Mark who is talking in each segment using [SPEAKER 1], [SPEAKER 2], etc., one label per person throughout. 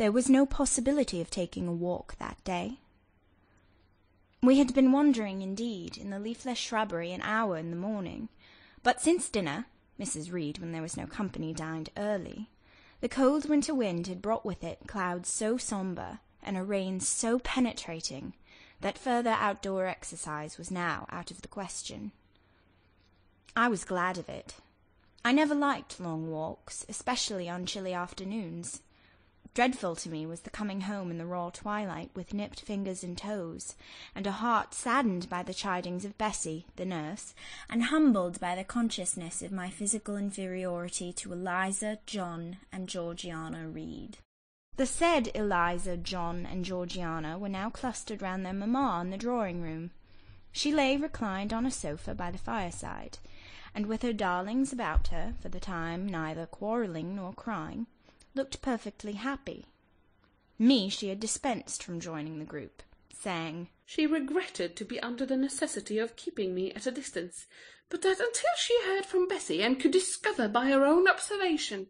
[SPEAKER 1] There was no possibility of taking a walk that day. We had been wandering, indeed, in the leafless shrubbery an hour in the morning, but since dinner Mrs. Reed, when there was no company, dined early the cold winter wind had brought with it clouds so sombre and a rain so penetrating that further outdoor exercise was now out of the question. I was glad of it. I never liked long walks, especially on chilly afternoons. Dreadful to me was the coming home in the raw twilight with nipped fingers and toes, and a heart saddened by the chidings of Bessie, the nurse, and humbled by the consciousness of my physical inferiority to Eliza, John, and Georgiana Reed. The said Eliza, John, and Georgiana were now clustered round their mamma in the drawing-room. She lay reclined on a sofa by the fireside, and with her darlings about her, for the time neither quarrelling nor crying, looked perfectly happy. Me she had dispensed from joining the group, saying,
[SPEAKER 2] She regretted to be under the necessity of keeping me at a distance, but that until she heard from Bessie, and could discover by her own observation,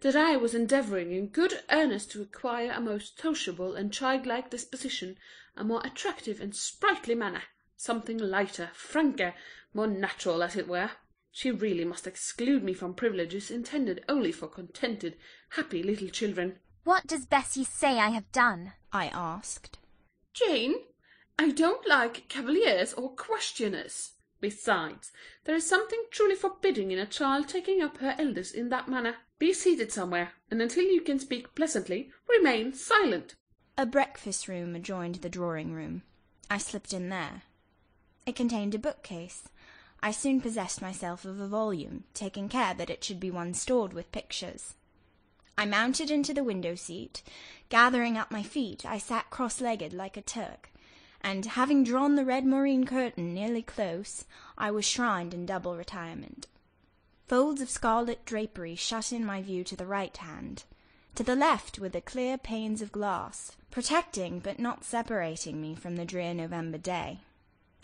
[SPEAKER 2] that I was endeavouring in good earnest to acquire a most sociable and childlike disposition, a more attractive and sprightly manner, something lighter, franker, more natural, as it were, she really must exclude me from privileges intended only for contented, happy little children.
[SPEAKER 3] What does Bessie say I have done?
[SPEAKER 1] I asked.
[SPEAKER 2] Jane, I don't like cavaliers or questioners. Besides, there is something truly forbidding in a child taking up her elders in that manner. Be seated somewhere, and until you can speak pleasantly, remain silent.
[SPEAKER 1] A breakfast room adjoined the drawing room. I slipped in there. It contained a bookcase. I soon possessed myself of a volume, taking care that it should be one stored with pictures. I mounted into the window seat. Gathering up my feet, I sat cross-legged like a Turk, and, having drawn the red moreen curtain nearly close, I was shrined in double retirement. Folds of scarlet drapery shut in my view to the right hand. To the left were the clear panes of glass, protecting but not separating me from the drear November day.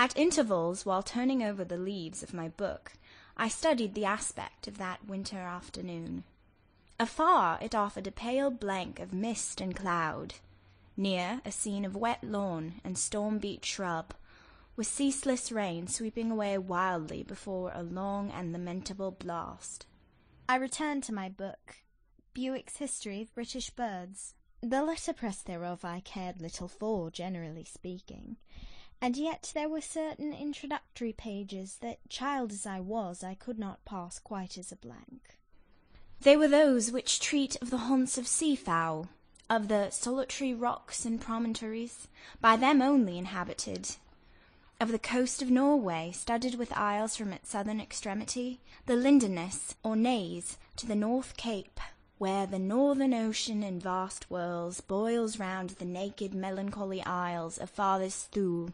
[SPEAKER 1] At intervals, while turning over the leaves of my book, I studied the aspect of that winter afternoon. Afar it offered a pale blank of mist and cloud; near, a scene of wet lawn and storm-beat shrub, with ceaseless rain sweeping away wildly before a long and lamentable blast. I returned to my book, Bewick's History of British Birds. The letterpress thereof I cared little for, generally speaking. And yet there were certain introductory pages that, child as I was, I could not pass quite as a blank. They were those which treat of the haunts of sea-fowl, of the solitary rocks and promontories, by them only inhabited, of the coast of Norway, studded with isles from its southern extremity, the Lindeness or Naze, to the North Cape, where the northern ocean in vast whirls boils round the naked melancholy isles of farthest Thule,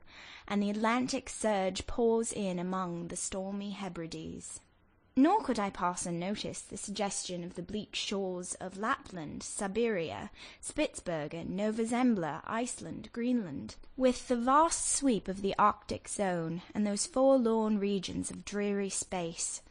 [SPEAKER 1] and the Atlantic surge pours in among the stormy Hebrides. Nor could I pass unnoticed the suggestion of the bleak shores of Lapland, Siberia, Spitzbergen, Nova Zembla, Iceland, Greenland, with the vast sweep of the Arctic zone, and those forlorn regions of dreary space,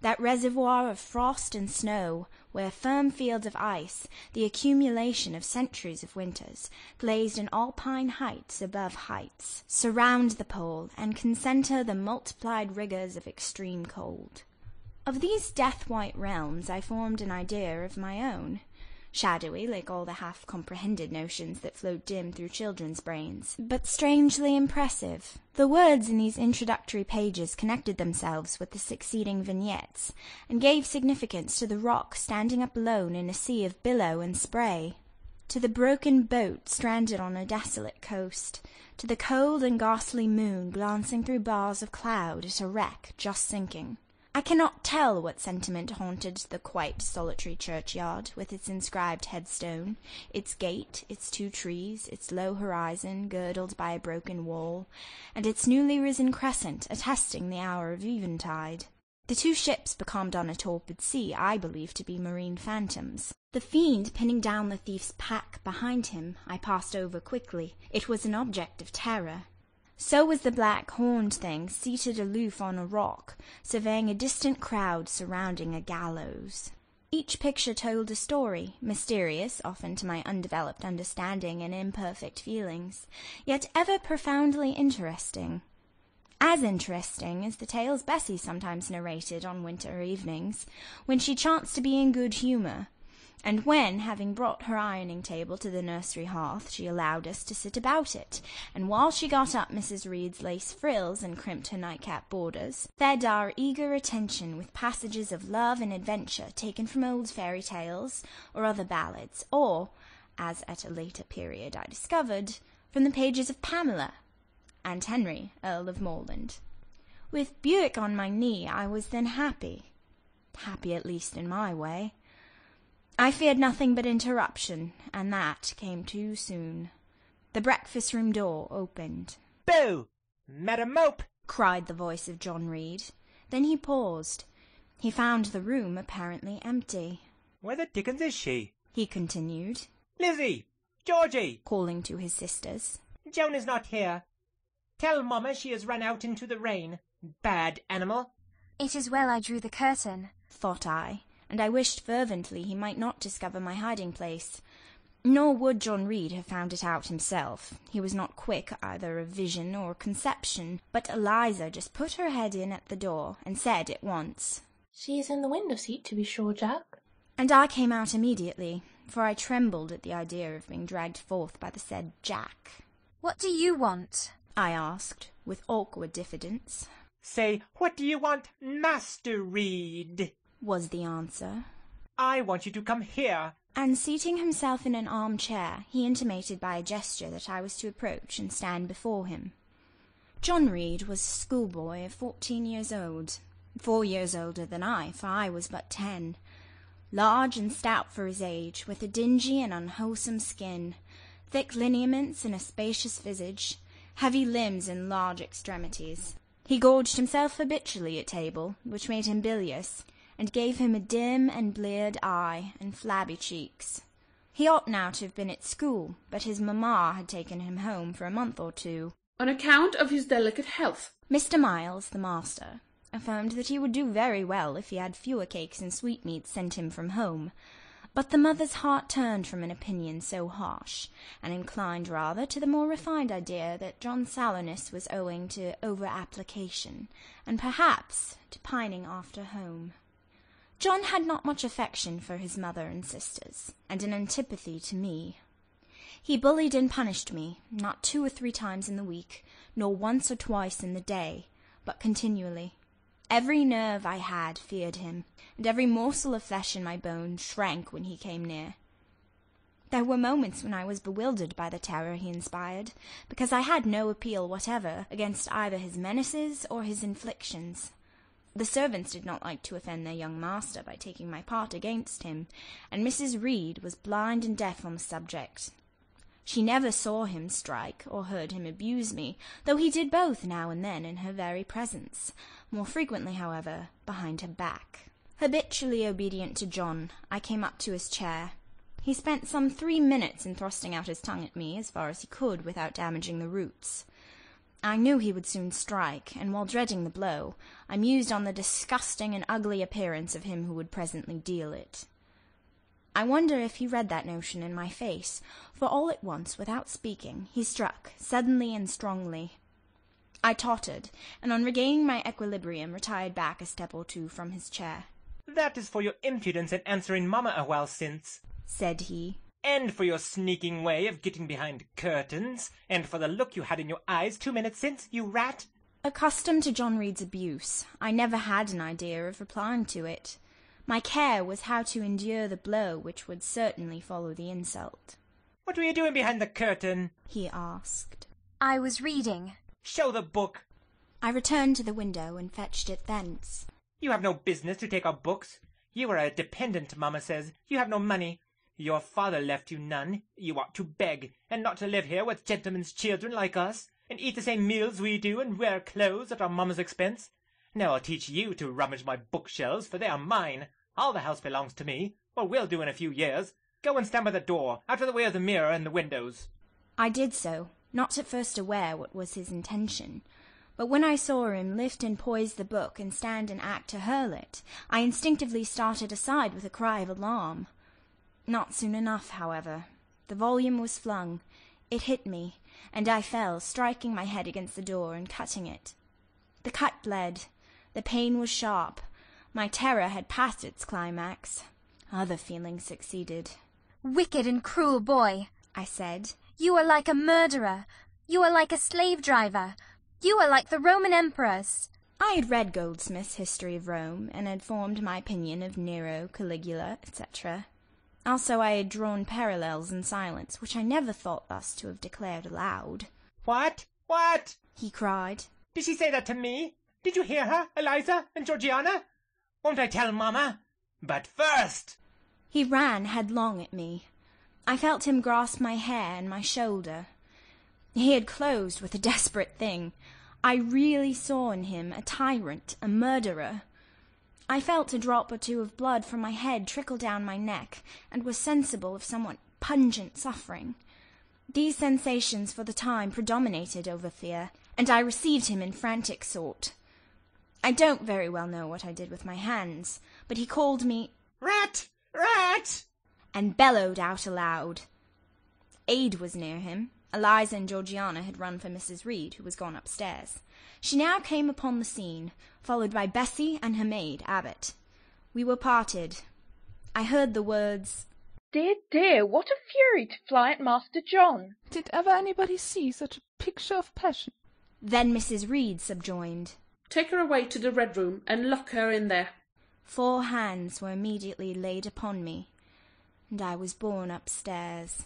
[SPEAKER 1] that reservoir of frost and snow, where firm fields of ice, the accumulation of centuries of winters, glazed in alpine heights above heights, surround the pole, and concentre the multiplied rigours of extreme cold. Of these death-white realms I formed an idea of my own shadowy like all the half-comprehended notions that float dim through children's brains, but strangely impressive. The words in these introductory pages connected themselves with the succeeding vignettes, and gave significance to the rock standing up alone in a sea of billow and spray, to the broken boat stranded on a desolate coast, to the cold and ghastly moon glancing through bars of cloud at a wreck just sinking. I cannot tell what sentiment haunted the quite solitary churchyard, with its inscribed headstone, its gate, its two trees, its low horizon girdled by a broken wall, and its newly risen crescent attesting the hour of eventide. The two ships becalmed on a torpid sea I believe to be marine phantoms. The fiend pinning down the thief's pack behind him I passed over quickly. It was an object of terror. So was the black horned thing seated aloof on a rock, surveying a distant crowd surrounding a gallows. Each picture told a story, mysterious often to my undeveloped understanding and imperfect feelings, yet ever profoundly interesting. As interesting as the tales Bessie sometimes narrated on winter evenings, when she chanced to be in good humour, and when, having brought her ironing table to the nursery hearth, she allowed us to sit about it, and while she got up Mrs. Reed's lace frills and crimped her nightcap borders, fed our eager attention with passages of love and adventure taken from old fairy tales or other ballads, or, as at a later period I discovered, from the pages of Pamela and Henry, Earl of Morland. With Bewick on my knee, I was then happy. Happy at least in my way. I feared nothing but interruption, and that came too soon. The breakfast room door opened.
[SPEAKER 4] Boo! Madam Mope!
[SPEAKER 1] cried the voice of John Reed. Then he paused. He found the room apparently empty.
[SPEAKER 4] Where the dickens is she?
[SPEAKER 1] He continued,
[SPEAKER 4] Lizzie! Georgie!
[SPEAKER 1] calling to his sisters.
[SPEAKER 4] Joan is not here. Tell Mamma she has run out into the rain. Bad animal.
[SPEAKER 3] It is well I drew the curtain.
[SPEAKER 1] thought I, and I wished fervently he might not discover my hiding place. Nor would John Reed have found it out himself. He was not quick either of vision or conception, but Eliza just put her head in at the door and said at once,
[SPEAKER 5] She is in the window seat, to be sure, Jack.
[SPEAKER 1] and I came out immediately, for I trembled at the idea of being dragged forth by the said Jack.
[SPEAKER 3] What do you want?
[SPEAKER 1] I asked, with awkward diffidence.
[SPEAKER 4] Say, what do you want, Master Reed?
[SPEAKER 1] Was the answer.
[SPEAKER 4] I want you to come here.
[SPEAKER 1] And seating himself in an armchair, he intimated by a gesture that I was to approach and stand before him. John Reed was a schoolboy of fourteen years old, four years older than I, for I was but ten. Large and stout for his age, with a dingy and unwholesome skin, thick lineaments and a spacious visage, heavy limbs and large extremities. He gorged himself habitually at table, which made him bilious, and gave him a dim and bleared eye and flabby cheeks. He ought now to have been at school, but his mamma had taken him home for a month or two.
[SPEAKER 2] On account of his delicate health.
[SPEAKER 1] Mr. Miles, the master, affirmed that he would do very well if he had fewer cakes and sweetmeats sent him from home, but the mother's heart turned from an opinion so harsh, and inclined rather to the more refined idea that John's sallowness was owing to over-application, and perhaps to pining after home. John had not much affection for his mother and sisters, and an antipathy to me. He bullied and punished me, not two or three times in the week, nor once or twice in the day, but continually. Every nerve I had feared him, and every morsel of flesh in my bones shrank when he came near. There were moments when I was bewildered by the terror he inspired, because I had no appeal whatever against either his menaces or his inflictions. The servants did not like to offend their young master by taking my part against him, and Mrs. Reed was blind and deaf on the subject. She never saw him strike or heard him abuse me, though he did both now and then in her very presence, more frequently, however, behind her back. Habitually obedient to John, I came up to his chair. He spent some three minutes in thrusting out his tongue at me as far as he could without damaging the roots. I knew he would soon strike, and while dreading the blow, I mused on the disgusting and ugly appearance of him who would presently deal it. I wonder if he read that notion in my face, for all at once, without speaking, he struck, suddenly and strongly. I tottered, and on regaining my equilibrium retired back a step or two from his chair.
[SPEAKER 4] That is for your impudence in answering Mamma a while since,
[SPEAKER 1] Said he,
[SPEAKER 4] and for your sneaking way of getting behind curtains, and for the look you had in your eyes two minutes since, you rat.
[SPEAKER 1] Accustomed to John Reed's abuse, I never had an idea of replying to it. My care was how to endure the blow which would certainly follow the insult.
[SPEAKER 4] What were you doing behind the curtain?
[SPEAKER 1] He asked.
[SPEAKER 3] I was reading.
[SPEAKER 4] Show the book.
[SPEAKER 1] I returned to the window and fetched it thence.
[SPEAKER 4] You have no business to take our books. You are a dependent, Mamma says. You have no money. Your father left you none. You ought to beg, and not to live here with gentlemen's children like us, and eat the same meals we do, and wear clothes at our mamma's expense. Now I'll teach you to rummage my bookshelves, for they are mine. All the house belongs to me, or will do in a few years. Go and stand by the door, out of the way of the mirror and the windows.
[SPEAKER 1] I did so, not at first aware what was his intention, But when I saw him lift and poise the book and stand and act to hurl it, I instinctively started aside with a cry of alarm. Not soon enough, however. The volume was flung. It hit me, and I fell, striking my head against the door and cutting it. The cut bled. The pain was sharp. My terror had passed its climax. Other feelings succeeded.
[SPEAKER 3] Wicked and cruel boy,
[SPEAKER 1] I said.
[SPEAKER 3] You are like a murderer. You are like a slave driver. You are like the Roman emperors.
[SPEAKER 1] I had read Goldsmith's History of Rome, and had formed my opinion of Nero, Caligula, etc. Also, I had drawn parallels in silence, which I never thought thus to have declared aloud.
[SPEAKER 4] What? What?
[SPEAKER 1] He cried.
[SPEAKER 4] Did she say that to me? Did you hear her, Eliza and Georgiana? Won't I tell Mamma? But first...
[SPEAKER 1] He ran headlong at me. I felt him grasp my hair and my shoulder. He had closed with a desperate thing. I really saw in him a tyrant, a murderer. I felt a drop or two of blood from my head trickle down my neck, and was sensible of somewhat pungent suffering. These sensations for the time predominated over fear, and I received him in frantic sort. I don't very well know what I did with my hands, but he called me
[SPEAKER 4] Rat! Rat!
[SPEAKER 1] and bellowed out aloud. Aid was near him. Eliza and Georgiana had run for Mrs. Reed, who was gone upstairs. She now came upon the scene, followed by Bessie and her maid, Abbot. We were parted. I heard the words,
[SPEAKER 6] Dear, dear, what a fury to fly at Master John!
[SPEAKER 7] Did ever anybody see such a picture of passion?
[SPEAKER 1] Then Mrs. Reed subjoined.
[SPEAKER 2] Take her away to the Red Room and lock her in there.
[SPEAKER 1] Four hands were immediately laid upon me, and I was borne upstairs.